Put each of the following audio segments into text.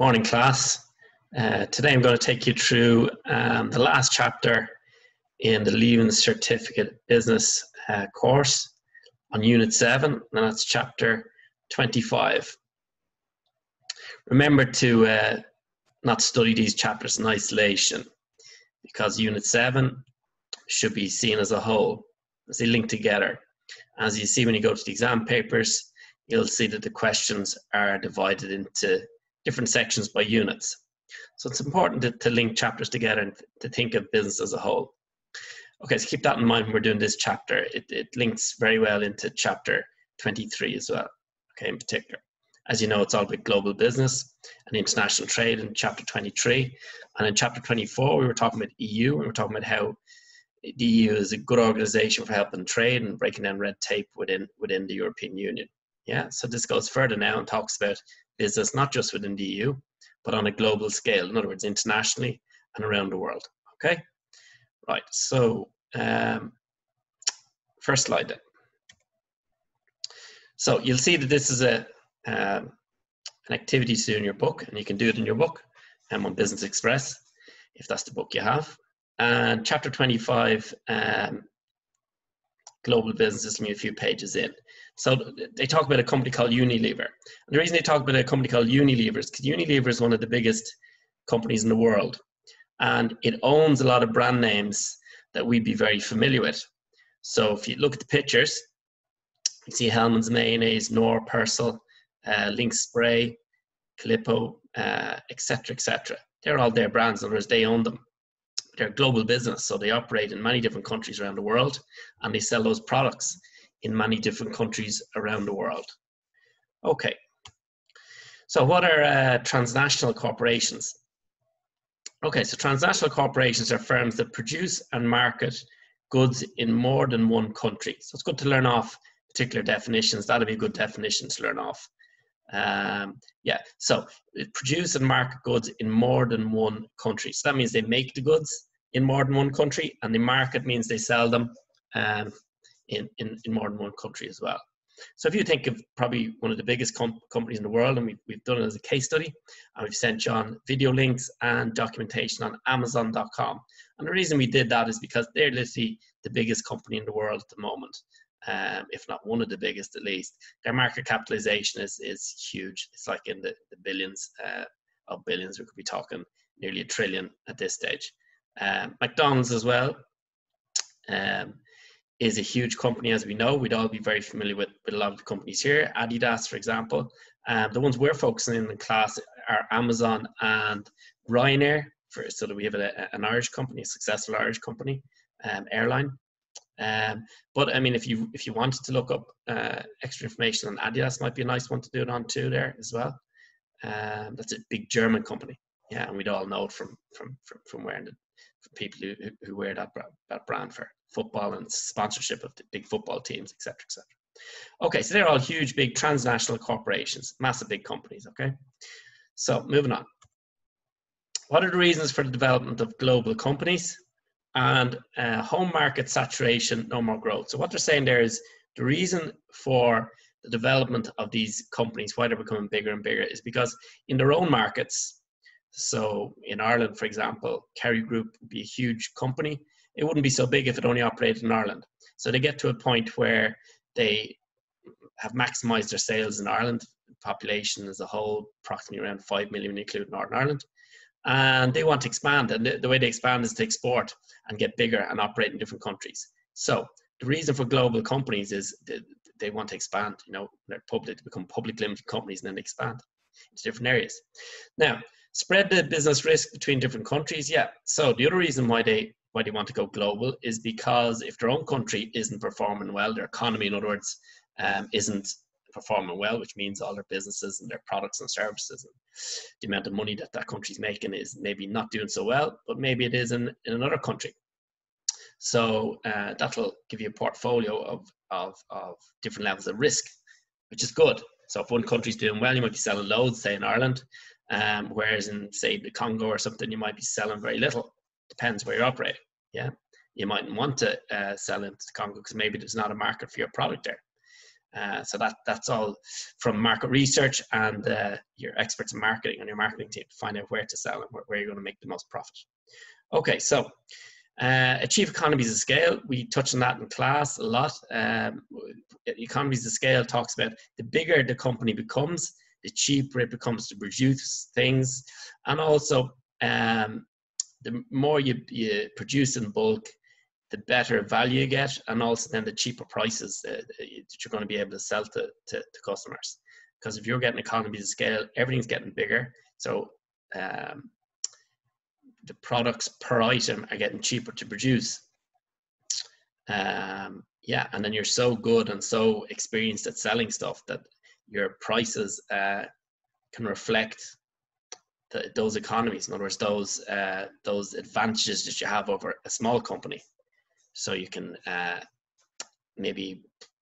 Morning, class. Uh, today I'm going to take you through um, the last chapter in the Leaving Certificate Business uh, course on Unit 7, and that's chapter 25. Remember to uh, not study these chapters in isolation because Unit 7 should be seen as a whole, as they link together. As you see when you go to the exam papers, you'll see that the questions are divided into different sections by units. So it's important to, to link chapters together and to think of business as a whole. Okay, so keep that in mind when we're doing this chapter. It, it links very well into chapter 23 as well, okay, in particular. As you know, it's all about global business and international trade in chapter 23. And in chapter 24, we were talking about EU, and we were talking about how the EU is a good organization for helping trade and breaking down red tape within, within the European Union. Yeah, so this goes further now and talks about business not just within the EU, but on a global scale. In other words, internationally and around the world. Okay, right. So um, first slide then. So you'll see that this is a um, an activity to do in your book, and you can do it in your book um, on Business Express if that's the book you have. And chapter 25, um, global business is me a few pages in. So they talk about a company called Unilever. And the reason they talk about a company called Unilever is because Unilever is one of the biggest companies in the world. And it owns a lot of brand names that we'd be very familiar with. So if you look at the pictures, you see Hellmann's Mayonnaise, Knorr, uh, Lynx Spray, Calippo, etc., uh, etc. Et They're all their brands, in other words, they own them. They're a global business, so they operate in many different countries around the world and they sell those products in many different countries around the world. Okay, so what are uh, transnational corporations? Okay, so transnational corporations are firms that produce and market goods in more than one country. So it's good to learn off particular definitions. That'll be a good definition to learn off. Um, yeah, so produce and market goods in more than one country. So that means they make the goods in more than one country, and the market means they sell them um, in, in, in more than one country as well. So if you think of probably one of the biggest com- companies in the world, and we've, we've done it as a case study, and we've sent John video links and documentation on Amazon.com. And the reason we did that is because they're literally the biggest company in the world at the moment, um, if not one of the biggest at least. Their market capitalization is, is huge. It's like in the, the billions uh, of billions. We could be talking nearly a trillion at this stage. Um, McDonald's as well. Um, is a huge company, as we know. We'd all be very familiar with, with a lot of the companies here. Adidas, for example. Um, the ones we're focusing in the class are Amazon and Ryanair. For, so that we have a, an Irish company, a successful Irish company, um, airline. Um, but I mean, if you if you wanted to look up uh, extra information on Adidas, might be a nice one to do it on too there as well. Um, that's a big German company, yeah, and we'd all know it from from from, from wearing the from people who, who wear that that brand for football and sponsorship of the big football teams, etc., etc. Okay, so they're all huge, big transnational corporations, massive big companies. Okay, so moving on. What are the reasons for the development of global companies and uh, home market saturation, no more growth? So what they're saying there is the reason for the development of these companies, why they're becoming bigger and bigger, is because in their own markets. So in Ireland, for example, Kerry Group would be a huge company it wouldn't be so big if it only operated in Ireland. So they get to a point where they have maximized their sales in Ireland. Population as a whole, approximately around 5 million, including Northern Ireland. And they want to expand. And the, way they expand is to export and get bigger and operate in different countries. So the reason for global companies is they, they want to expand. You know, they're public, to become public limited companies and then expand into different areas. Now, spread the business risk between different countries. Yeah. So the other reason why they why they want to go global is because if their own country isn't performing well, their economy, in other words, um, isn't performing well, which means all their businesses and their products and services and the amount of money that that country's making is maybe not doing so well, but maybe it is in, in another country. So uh, that'll give you a portfolio of, of, of different levels of risk, which is good. So if one country's doing well, you might be selling loads, say in Ireland, um, whereas in say the Congo or something, you might be selling very little depends where you're operating. Yeah, you mightn't want to uh, sell into the Congo because maybe there's not a market for your product there. Uh, so that that's all from market research and uh, your experts in marketing and your marketing team to find out where to sell and where, where you're going to make the most profit. Okay, so uh, achieve economies of scale. We touched on that in class a lot. Um, economies of scale talks about the bigger the company becomes, the cheaper it becomes to produce things, and also um, the more you, you produce in bulk, the better value you get, and also then the cheaper prices that you're going to be able to sell to, to, to customers. Because if you're getting economies of scale, everything's getting bigger. So um, the products per item are getting cheaper to produce. Um, yeah, and then you're so good and so experienced at selling stuff that your prices uh, can reflect the, those economies. In other words, those uh, those advantages that you have over a small company. So you can uh, maybe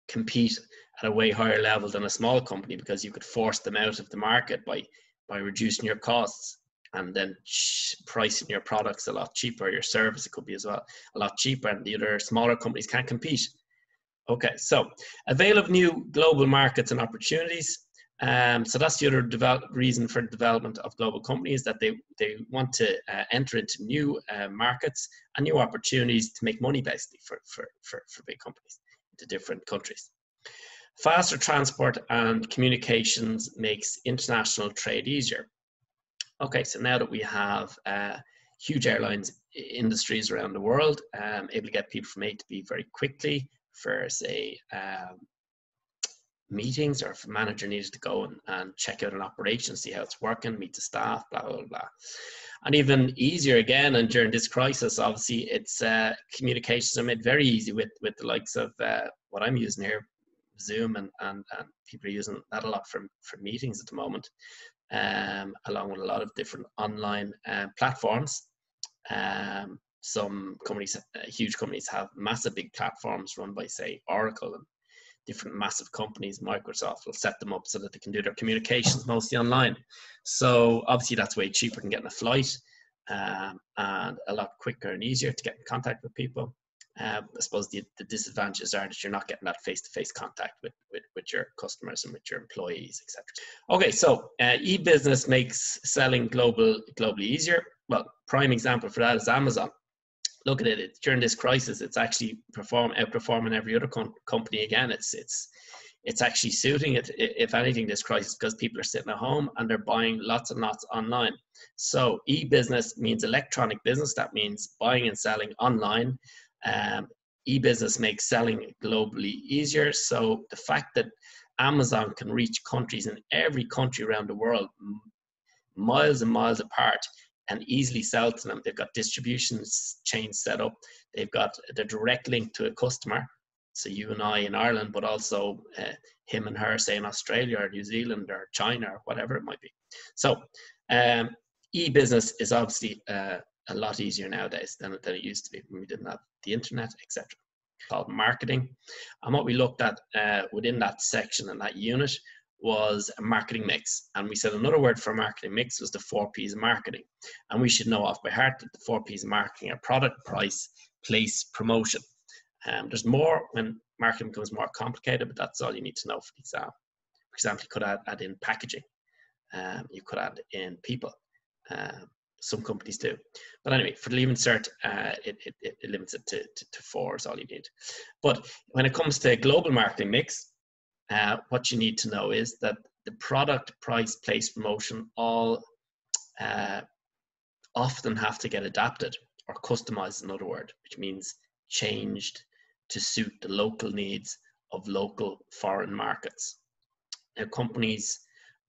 compete at a way higher level than a small company because you could force them out of the market by by reducing your costs and then pricing your products a lot cheaper your service it could be as well a lot cheaper and the other smaller companies can't compete. Okay so avail of new global markets and opportunities um, so that's the other develop, reason for development of global companies that they, they want to uh, enter into new uh, markets and new opportunities to make money basically for, for, for, for big companies into different countries. Faster transport and communications makes international trade easier. Okay, so now that we have uh, huge airlines industries around the world, um, able to get people from A to B very quickly for say um, meetings or if a manager needed to go and, and check out an operation, see how it's working, meet the staff, blah, blah, blah. And even easier again, and during this crisis, obviously, it's uh, communications are made very easy with, with the likes of uh, what I'm using here, Zoom, and, and, and people are using that a lot for, for meetings at the moment, um, along with a lot of different online uh, platforms. Um, some companies, uh, huge companies, have massive big platforms run by, say, Oracle and different massive companies, Microsoft will set them up so that they can do their communications mostly online. So obviously that's way cheaper than getting a flight um, and a lot quicker and easier to get in contact with people. Uh, I suppose the, the, disadvantages are that you're not getting that face-to-face contact with, with, with, your customers and with your employees, etc. Okay, so uh, e-business makes selling global globally easier. Well, prime example for that is Amazon look at it, it during this crisis, it's actually perform outperforming every other com- company again. It's it's it's actually suiting it, if anything, this crisis because people are sitting at home and they're buying lots and lots online. So e-business means electronic business. That means buying and selling online. Um, e-business makes selling globally easier. So the fact that Amazon can reach countries in every country around the world, miles and miles apart, and easily sell to them. They've got distribution chains set up. They've got the direct link to a customer. So you and I in Ireland, but also uh, him and her, say in Australia or New Zealand or China or whatever it might be. So um, e-business is obviously uh, a lot easier nowadays than, than it used to be when we didn't have the internet, etc. Called marketing, and what we looked at uh, within that section and that unit was a marketing mix. And we said another word for marketing mix was the four P's marketing. And we should know off by heart that the four P's marketing are product, price, place, promotion. Um, there's more when marketing becomes more complicated, but that's all you need to know for the exam. For example, you could add, add in packaging. Um, you could add in people. Um, some companies do. But anyway, for the Leaving Cert, uh, it, it, it, limits it to, to, to four is all you need. But when it comes to global marketing mix, uh, what you need to know is that the product, price, place, promotion all uh, often have to get adapted or customized, in other words, which means changed to suit the local needs of local foreign markets. Now, companies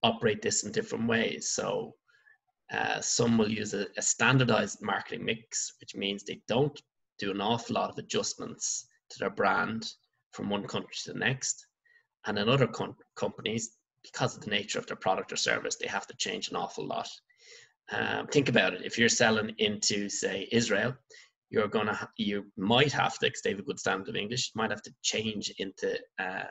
operate this in different ways. So, uh, some will use a, a, standardized marketing mix, which means they don't do an awful lot of adjustments to their brand from one country to the next. And in other com- companies, because of the nature of their product or service, they have to change an awful lot. Um, think about it. If you're selling into, say, Israel, you're gonna ha- you might have to, because they have a good standard of English, might have to change into uh,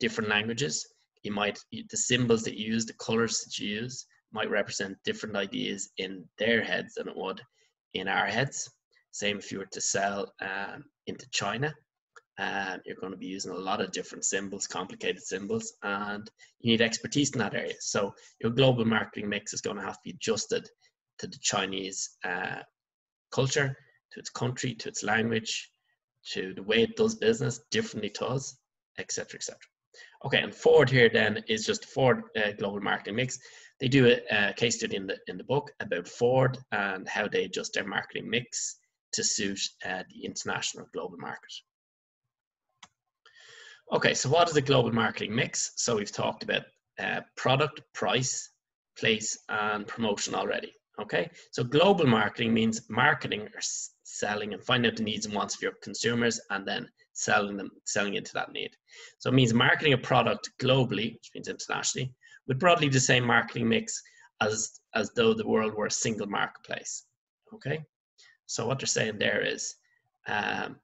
different languages. You might the symbols that you use, the colors that you use, might represent different ideas in their heads than it would in our heads. Same if you were to sell um, into China Um, you're going to be using a lot of different symbols, complicated symbols, and you need expertise in that area. So your global marketing mix is going to have to be adjusted to the Chinese uh, culture, to its country, to its language, to the way it does business differently to us, etc., etc. Okay, and Ford here then is just Ford uh, global marketing mix. They do a, a, case study in the in the book about Ford and how they adjust their marketing mix to suit uh, the international global market. Okay, so what is a global marketing mix? So we've talked about uh, product, price, place, and promotion already. Okay, so global marketing means marketing or selling and finding out the needs and wants of your consumers and then selling them, selling into that need. So it means marketing a product globally, which means internationally, with broadly the same marketing mix as as though the world were a single marketplace. Okay, so what they're saying there is um,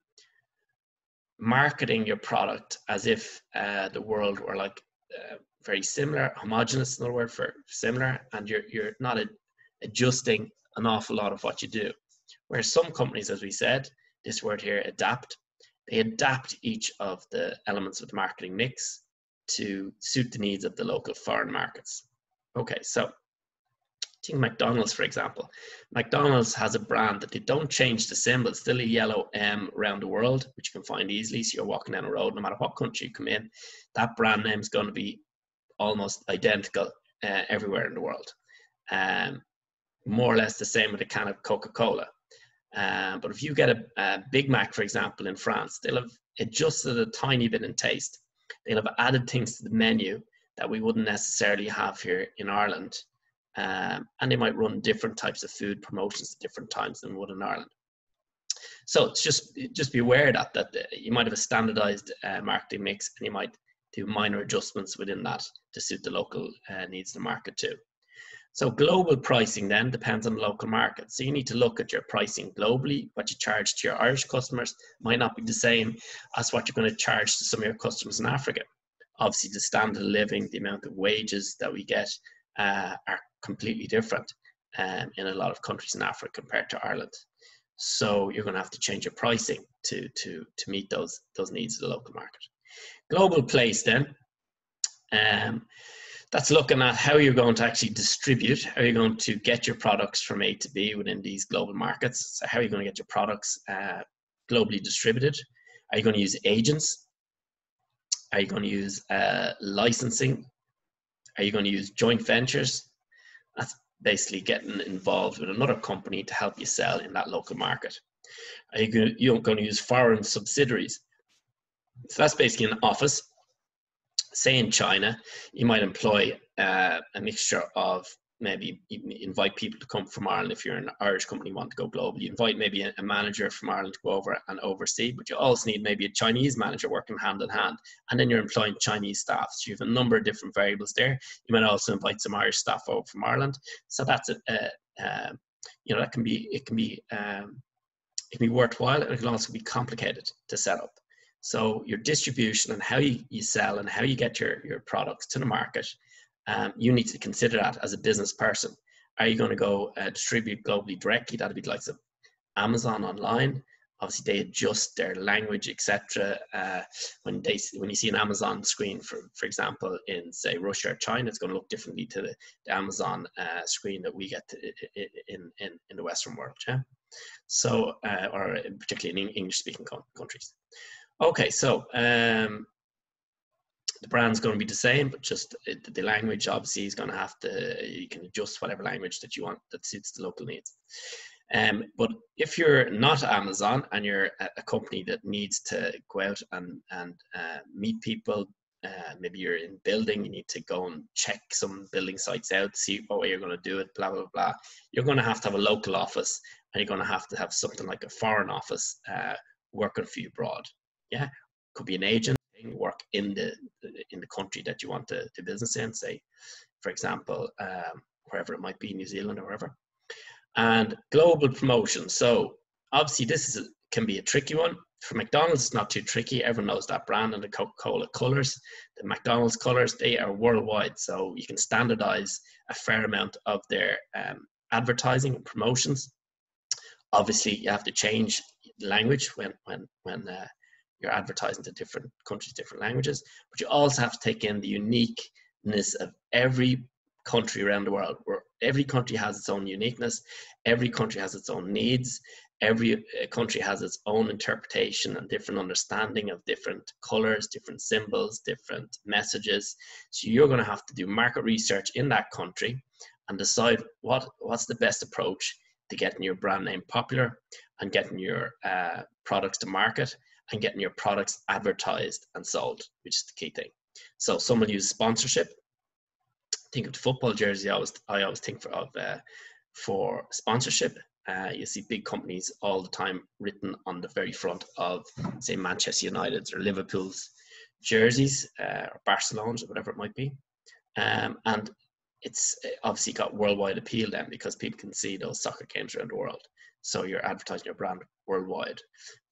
marketing your product as if uh, the world were like uh, very similar, homogenous, another word for similar, and you're you're not adjusting an awful lot of what you do. Whereas some companies, as we said, this word here, adapt, they adapt each of the elements of the marketing mix to suit the needs of the local foreign markets. Okay, so take McDonald's for example. McDonald's has a brand that they don't change the symbol, it's still a yellow M around the world, which you can find easily. So you're walking down a road, no matter what country you come in, that brand name is going to be almost identical uh, everywhere in the world. Um, more or less the same with a can of Coca-Cola. Um, but if you get a, a, Big Mac, for example, in France, they'll have adjusted a tiny bit in taste. They'll have added things to the menu that we wouldn't necessarily have here in Ireland. Um, and they might run different types of food promotions at different times than would in Ireland. So it's just just be aware that that you might have a standardized uh, marketing mix, and you might do minor adjustments within that to suit the local uh, needs of the market too. So global pricing then depends on the local market. So you need to look at your pricing globally. What you charge to your Irish customers might not be the same as what you're going to charge to some of your customers in Africa. Obviously, the standard of living, the amount of wages that we get uh, are completely different um, in a lot of countries in Africa compared to Ireland. So you're going to have to change your pricing to to to meet those those needs of the local market. Global place then. Um, that's looking at how you're going to actually distribute, how you're going to get your products from A to B within these global markets. So how are you going to get your products uh, globally distributed? Are you going to use agents? Are you going to use uh, licensing? Are you going to use joint ventures? That's basically getting involved with another company to help you sell in that local market. Are you going to, you're going to use foreign subsidiaries? So that's basically an office say in China, you might employ uh, a mixture of maybe invite people to come from Ireland if you're an Irish company want to go global. You invite maybe a, manager from Ireland to go over and oversee, but you also need maybe a Chinese manager working hand in hand, and then you're employing Chinese staff. So you have a number of different variables there. You might also invite some Irish staff over from Ireland. So that's a, a, a you know that can be it can be um, it can be worthwhile. and It can also be complicated to set up. So your distribution and how you, you sell and how you get your, your products to the market, um, you need to consider that as a business person. Are you going to go uh, distribute globally directly? That'd be like some Amazon online. Obviously, they adjust their language, etc. Uh, when they when you see an Amazon screen, for for example, in say Russia or China, it's going to look differently to the, the Amazon uh, screen that we get to, in, in in the Western world. Yeah, so uh, or particularly in English speaking countries. Okay, so um, the brand's going to be the same, but just the language obviously is going to have to, you can adjust whatever language that you want that suits the local needs. Um, but if you're not Amazon and you're a, company that needs to go out and, and uh, meet people, uh, maybe you're in building, you need to go and check some building sites out, see what way you're going to do it, blah, blah, blah. You're going to have to have a local office and you're going to have to have something like a foreign office uh, working for you abroad yeah could be an agent work in the in the country that you want to do business in say for example um, wherever it might be new zealand or wherever. And global promotion. So obviously this is a, can be a tricky one. For mcdonald's it's not too tricky. Everyone knows that brand and the coca-cola colors the mcdonald's colors they are worldwide. So you can standardize a fair amount of their um, advertising and promotions. Obviously you have to change language when when when uh, you're advertising to different countries, different languages, but you also have to take in the uniqueness of every country around the world where every country has its own uniqueness every country has its own needs every uh, country has its own interpretation and different understanding of different colors different symbols different messages. So you're going to have to do market research in that country and decide what what's the best approach to getting your brand name popular and getting your uh, products to market and getting your products advertised and sold which is the key thing so some will use sponsorship think of the football jersey, I always I always think for, of uh, for sponsorship. Uh, you see big companies all the time written on the very front of, say, Manchester United's or Liverpool's jerseys uh, or Barcelona's or whatever it might be, um, and it's obviously got worldwide appeal then because people can see those soccer games around the world. So you're advertising your brand worldwide.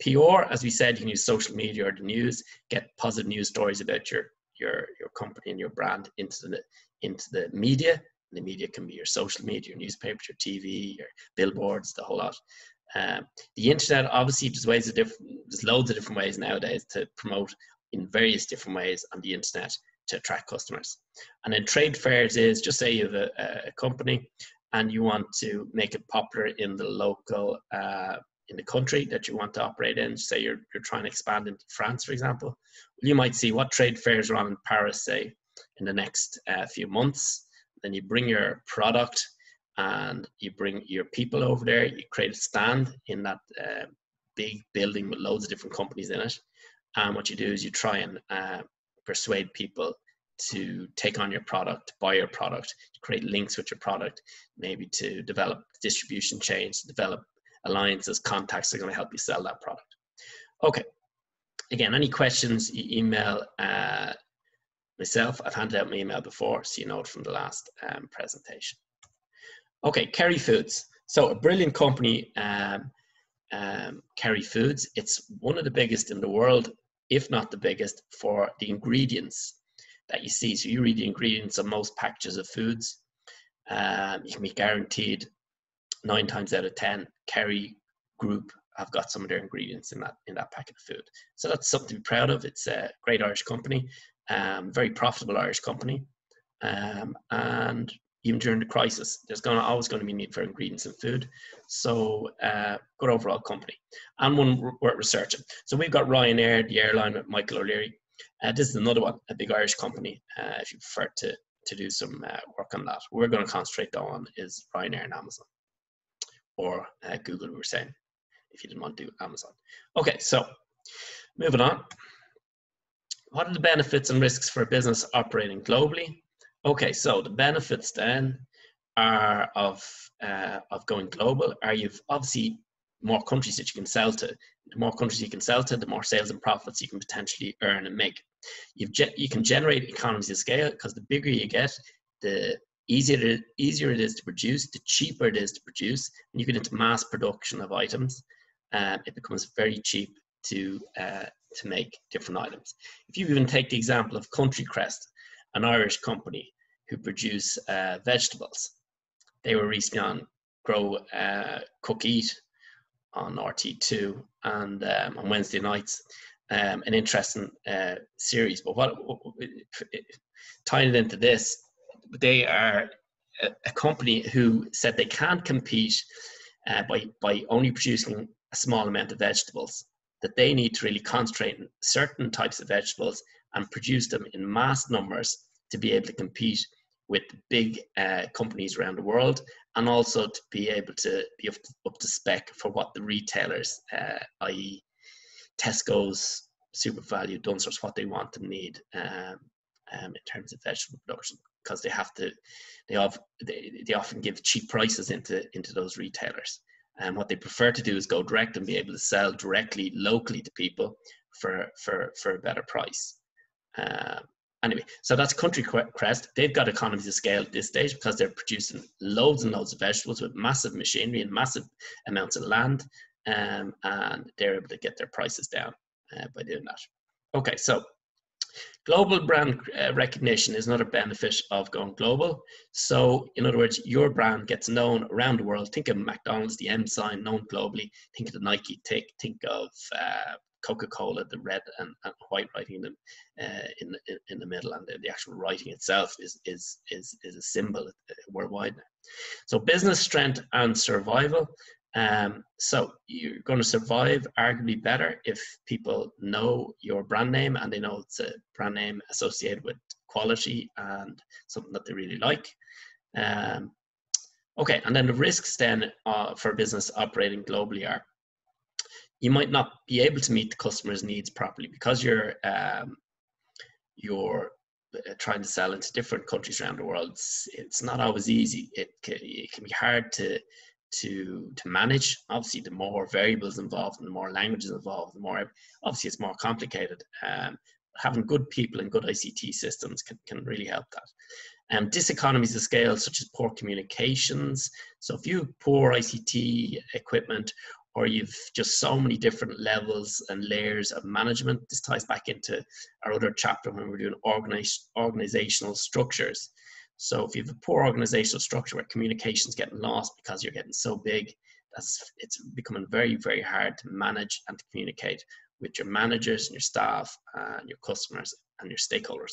PR, as we said, you can use social media or the news, get positive news stories about your your your company and your brand into the into the media. The media can be your social media, your newspapers, your TV, your billboards, the whole lot. Um, the internet, obviously, there's ways of different. There's loads of different ways nowadays to promote in various different ways on the internet to attract customers. And then trade fairs is just say you have a, a company and you want to make it popular in the local uh, in the country that you want to operate in. Say you're you're trying to expand into France, for example. You might see what trade fairs are on in Paris, say, in the next uh, few months. Then you bring your product and you bring your people over there. You create a stand in that uh, big building with loads of different companies in it. And what you do is you try and uh, persuade people to take on your product, buy your product, create links with your product, maybe to develop distribution chains, develop alliances, contacts that are going to help you sell that product. Okay. Again, any questions, email uh, myself. I've handed out my email before, so you know it from the last um, presentation. Okay, Kerry Foods. So a brilliant company, um, um, Kerry Foods. It's one of the biggest in the world, if not the biggest, for the ingredients that you see. So you read the ingredients on most packages of foods. Um, you can be guaranteed nine times out of ten, Kerry Group have got some of their ingredients in that in that packet of food. So that's something to be proud of. It's a great Irish company, um, very profitable Irish company, um, and even during the crisis, there's going to always going to be need for ingredients in food. So uh, good overall company, and one worth researching. So we've got Ryanair, the airline with Michael O'Leary. Uh, this is another one, a big Irish company. Uh, if you prefer to to do some uh, work on that, we're going to concentrate on is Ryanair and Amazon, or uh, Google. We were saying if you didn't want to do Amazon. Okay, so moving on. What are the benefits and risks for a business operating globally? Okay, so the benefits then are of uh, of going global are you've obviously more countries that you can sell to. The more countries you can sell to, the more sales and profits you can potentially earn and make. You've ge- you can generate economies of scale because the bigger you get, the easier it, easier it is to produce, the cheaper it is to produce. And you get into mass production of items, uh, it becomes very cheap to uh, to make different items. If you even take the example of Country Crest, an Irish company who produce uh, vegetables, they were recently on Grow uh, Cook Eat on RTÉ2 and um, on Wednesday nights. Um, an interesting uh, series, but what tying it into this, they are a, a company who said they can't compete uh, by by only producing a small amount of vegetables, that they need to really concentrate on certain types of vegetables and produce them in mass numbers to be able to compete with big uh, companies around the world and also to be able to be up to, up to spec for what the retailers, uh, i.e., Tesco's, SuperValu, Dunnes Stores, what they want and need um, um, in terms of vegetable production because they have to, they, they, they often give cheap prices into, into those retailers. And what they prefer to do is go direct and be able to sell directly locally to people for for for a better price. Uh, anyway, so that's Country Crest. They've got economies of scale at this stage because they're producing loads and loads of vegetables with massive machinery and massive amounts of land, um, and they're able to get their prices down uh, by doing that. Okay, so Global brand uh, recognition is another benefit of going global. So, in other words, your brand gets known around the world. Think of McDonald's, the M sign, known globally. Think of the Nike tick. Think of uh, Coca-Cola, the red and, and white writing them uh, in, the, in the middle, and the, the, actual writing itself is is is is a symbol uh, worldwide now. So business strength and survival. Um, so you're going to survive arguably better if people know your brand name and they know it's a brand name associated with quality and something that they really like. Um, okay, and then the risks then uh, for business operating globally are you might not be able to meet the customer's needs properly because you're um, you're uh, trying to sell into different countries around the world. It's, it's not always easy. It can, it can be hard to to to manage. Obviously, the more variables involved and the more languages involved, the more obviously it's more complicated. Um, having good people and good ICT systems can, can really help that. Um, diseconomies of scale, such as poor communications. So if you have poor ICT equipment or you've just so many different levels and layers of management, this ties back into our other chapter when we're doing organizational structures. So if you have a poor organizational structure where communication's getting lost because you're getting so big, that's it's becoming very, very hard to manage and to communicate with your managers and your staff and your customers and your stakeholders.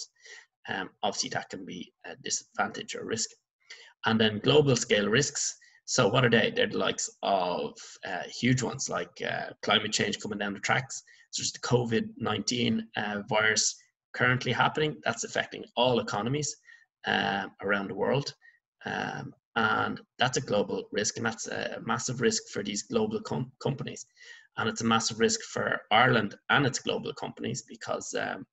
Um, obviously, that can be a disadvantage or risk. And then global scale risks. So, what are they? They're the likes of uh, huge ones like uh, climate change coming down the tracks, such as the COVID 19 uh, virus currently happening. That's affecting all economies um, around the world. Um, and that's a global risk, and that's a massive risk for these global com- companies. And it's a massive risk for Ireland and its global companies because um,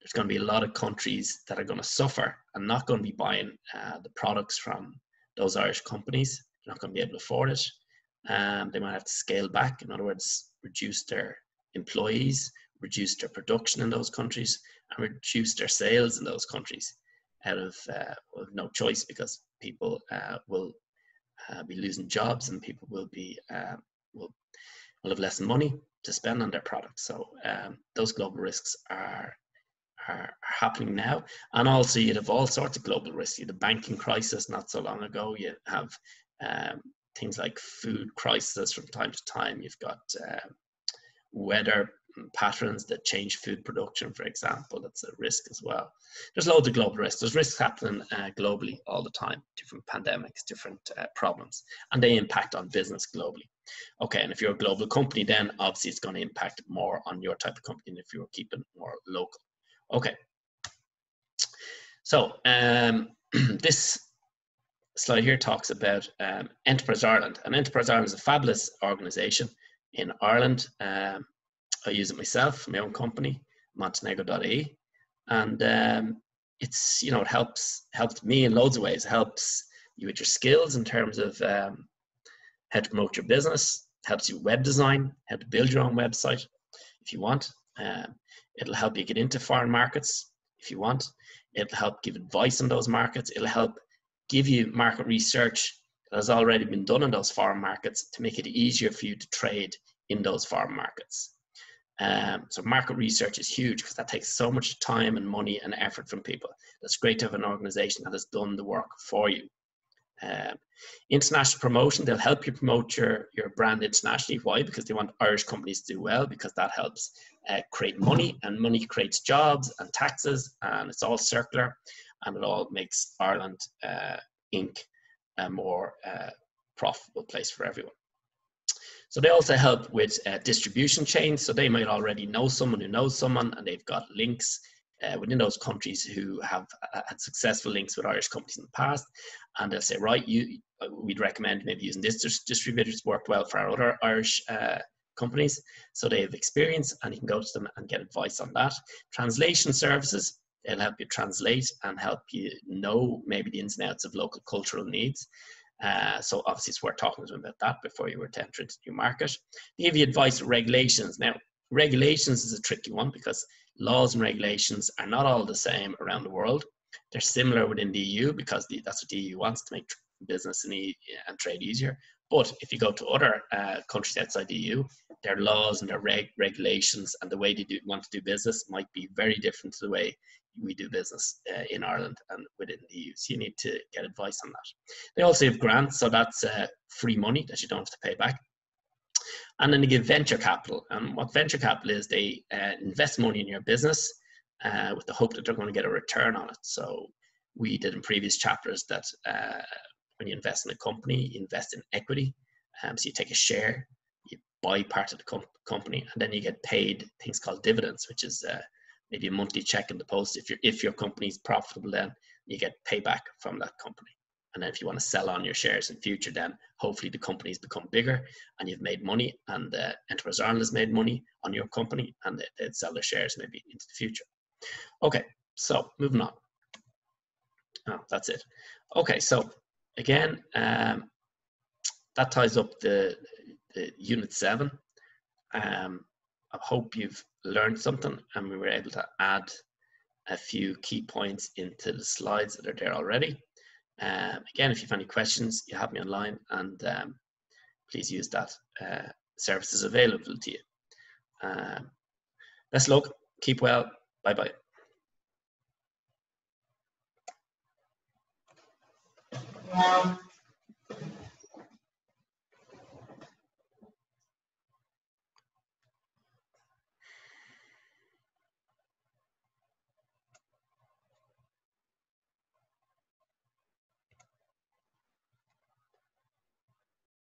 there's going to be a lot of countries that are going to suffer and not going to be buying uh, the products from those Irish companies. They're not going to be able to afford it. Um, they might have to scale back, in other words, reduce their employees, reduce their production in those countries, and reduce their sales in those countries out of uh, no choice because people uh, will uh, be losing jobs and people will be uh, will will have less money to spend on their products. So um, those global risks are, are, happening now, and also you have all sorts of global risks. You had the banking crisis not so long ago. You have um, things like food crisis from time to time. You've got uh, weather patterns that change food production, for example, that's a risk as well. There's loads of global risks. There's risks happening uh, globally all the time, different pandemics, different uh, problems, and they impact on business globally. Okay, and if you're a global company, then obviously it's going to impact more on your type of company than if you're keeping more local. Okay. So um, this slide here talks about um, Enterprise Ireland, and Enterprise Ireland is a fabulous organization in Ireland. Um, I use it myself, my own company, Montenegro.ie, and um, it's you know it helps helped me in loads of ways. It helps you with your skills in terms of um, how to promote your business. Helps you web design, how to build your own website if you want. Um, it'll help you get into foreign markets if you want. It'll help give advice on those markets. It'll help give you market research that has already been done in those foreign markets to make it easier for you to trade in those foreign markets. Um, so market research is huge because that takes so much time and money and effort from people. It's great to have an organization that has done the work for you. Um, international promotion, they'll help you promote your, your brand internationally. Why? Because they want Irish companies to do well because that helps uh, create money and money creates jobs and taxes and it's all circular and it all makes Ireland uh, Inc. a more uh, profitable place for everyone. So they also help with uh, distribution chains. So they might already know someone who knows someone, and they've got links uh, within those countries who have uh, had successful links with Irish companies in the past, and they'll say, right, you, we'd recommend maybe using this distributors worked well for our other Irish uh, companies. So they have experience, and you can go to them and get advice on that. Translation services. They'll help you translate and help you know maybe the ins and outs of local cultural needs. Uh, so obviously it's worth talking to them about that before you were to enter into new market. They give you advice on regulations. Now, regulations is a tricky one because laws and regulations are not all the same around the world. They're similar within the EU because the, that's what the EU wants to make business and, and trade easier. But if you go to other uh, countries outside the EU, their laws and their reg- regulations and the way they do, want to do business might be very different to the way we do business uh, in Ireland and within the EU. So you need to get advice on that. They also have grants, so that's uh, free money that you don't have to pay back. And then they give venture capital. And what venture capital is, they uh, invest money in your business uh, with the hope that they're going to get a return on it. So we did in previous chapters that uh, when you invest in a company, you invest in equity. Um, so you take a share, you buy part of the com- company, and then you get paid things called dividends, which is uh, maybe a monthly check in the post. If your if your company's profitable, then you get payback from that company. And then if you want to sell on your shares in future, then hopefully the company's become bigger and you've made money, and uh, Enterprise Ireland has made money on your company, and they, they'd sell their shares maybe into the future. Okay, so moving on. Oh, that's it. Okay, so again, um, that ties up the, the unit seven. Um, I hope you've learned something and we were able to add a few key points into the slides that are there already. Um, again, if you have any questions, you have me online and um, please use that. Uh, services available to you. Um, best luck, keep well, bye bye.